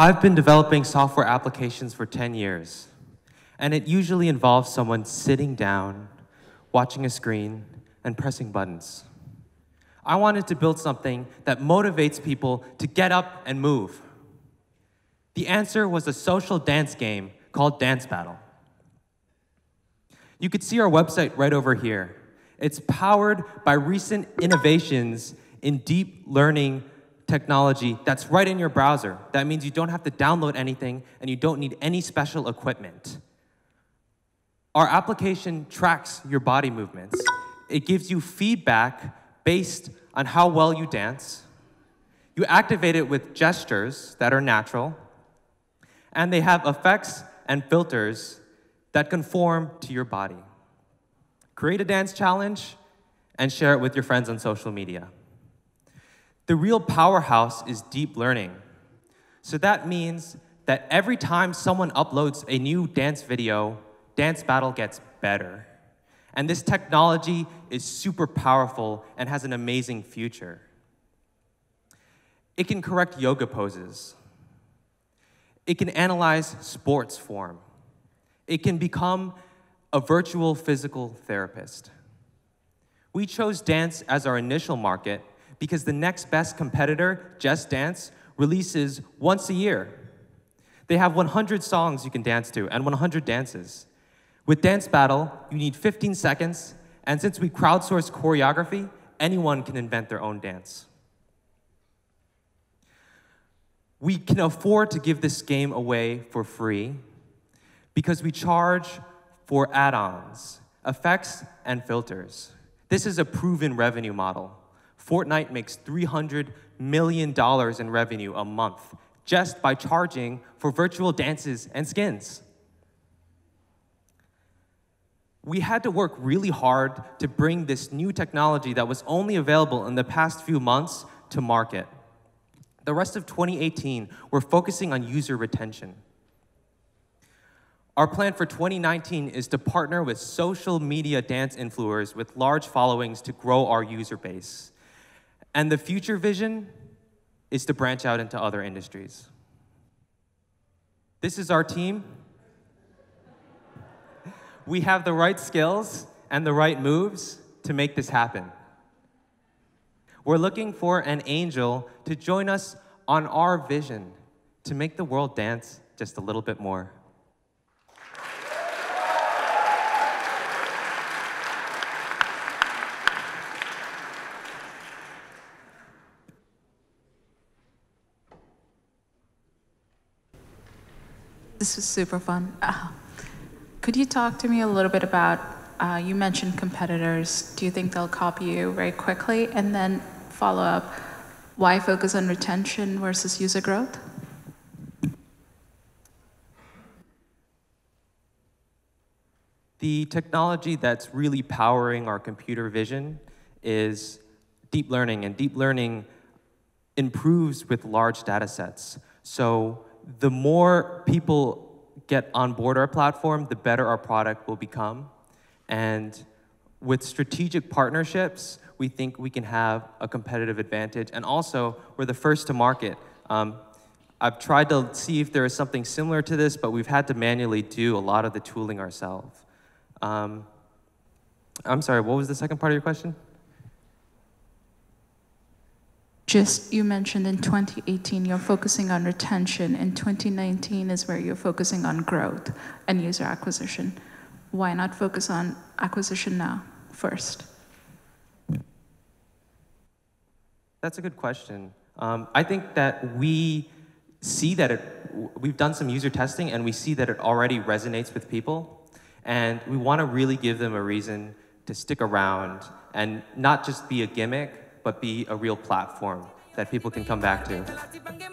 I've been developing software applications for 10 years, and it usually involves someone sitting down, watching a screen, and pressing buttons. I wanted to build something that motivates people to get up and move. The answer was a social dance game called Dance Battle. You could see our website right over here. It's powered by recent innovations in deep learning technology that's right in your browser. That means you don't have to download anything and you don't need any special equipment. Our application tracks your body movements. It gives you feedback based on how well you dance. You activate it with gestures that are natural, and they have effects and filters that conform to your body. Create a dance challenge and share it with your friends on social media. The real powerhouse is deep learning. So that means that every time someone uploads a new dance video, Dance Battle gets better. And this technology is super powerful and has an amazing future. It can correct yoga poses. It can analyze sports form. It can become a virtual physical therapist. We chose dance as our initial market because the next best competitor, Just Dance, releases once a year. They have 100 songs you can dance to and 100 dances. With Dance Battle, you need 15 seconds, and since we crowdsource choreography, anyone can invent their own dance. We can afford to give this game away for free because we charge for add ons, effects, and filters. This is a proven revenue model. Fortnite makes $300 million in revenue a month just by charging for virtual dances and skins. We had to work really hard to bring this new technology that was only available in the past few months to market. The rest of 2018, we're focusing on user retention. Our plan for 2019 is to partner with social media dance influencers with large followings to grow our user base. And the future vision is to branch out into other industries. This is our team. We have the right skills and the right moves to make this happen. We're looking for an angel to join us on our vision to make the world dance just a little bit more. This was super fun. Uh, could you talk to me a little bit about, uh, you mentioned competitors. Do you think they'll copy you very quickly? And then follow up, why focus on retention versus user growth? The technology that's really powering our computer vision is deep learning, and deep learning improves with large data sets. So the more people get on board our platform, the better our product will become. And with strategic partnerships, we think we can have a competitive advantage. And also, we're the first to market. Um, I've tried to see if there is something similar to this, but we've had to manually do a lot of the tooling ourselves. Um, I'm sorry, what was the second part of your question? Just you mentioned in 2018 you're focusing on retention. In 2019 is where you're focusing on growth and user acquisition. Why not focus on acquisition now first? That's a good question. Um, I think that we see that it, we've done some user testing and we see that it already resonates with people. And we want to really give them a reason to stick around and not just be a gimmick, but be a real platform that people can come back to.